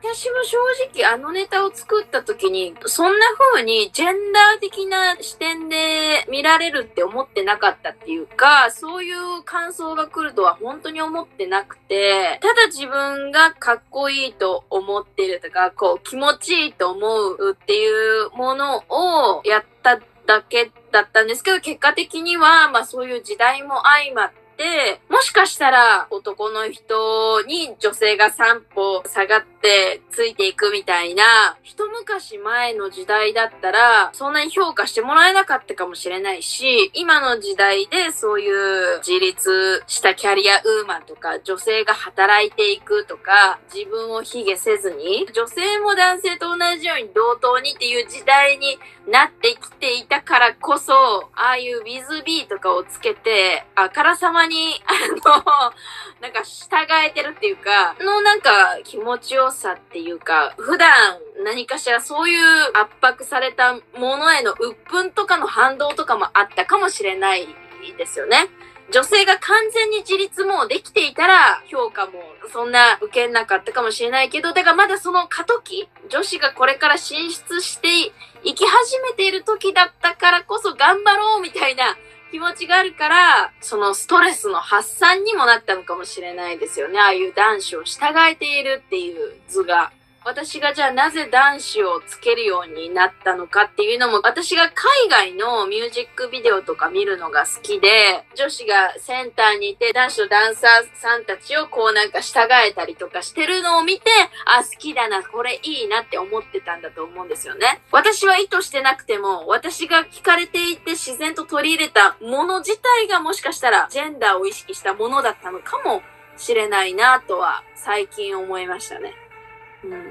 私も正直あのネタを作った時に、そんな風にジェンダー的な視点で見られるって思ってなかったっていうか、そういう感想が来るとは本当に思ってなくて、ただ自分がかっこいいと思ってるとか、こう気持ちいいと思うっていうものをやっただけだったんですけど、結果的には、まあそういう時代も相まってて、もしかしたら男の人に女性が3歩下がってついていくみたいな、一昔前の時代だったら、そんなに評価してもらえなかったかもしれないし、今の時代でそういう自立したキャリアウーマンとか、女性が働いていくとか、自分を卑下せずに、女性も男性と同じように同等にっていう時代になってからこそ、ああいう WithB とかをつけて、あからさまに、あの、なんか従えてるっていうか、のなんか気持ちよさっていうか、普段何かしらそういう圧迫されたものへの鬱憤とかの反動とかもあったかもしれないですよね。女性が完全に自立もできていたら、評価もそんな受けなかったかもしれないけど、だからまだその過渡期、女子がこれから進出して生き始めている時だったからこそ頑張ろうみたいな気持ちがあるから、そのストレスの発散にもなったのかもしれないですよね。ああいう男子を従えているっていう図が。私がじゃあなぜ男子をつけるようになったのかっていうのも、私が海外のミュージックビデオとか見るのが好きで、女子がセンターにいて、男子のダンサーさんたちをこうなんか従えたりとかしてるのを見て、あ、好きだな、これいいなって思ってたんだと思うんですよね。私は意図してなくても、私が惹かれていて自然と取り入れたもの自体がもしかしたらジェンダーを意識したものだったのかもしれないなとは最近思いましたね。うん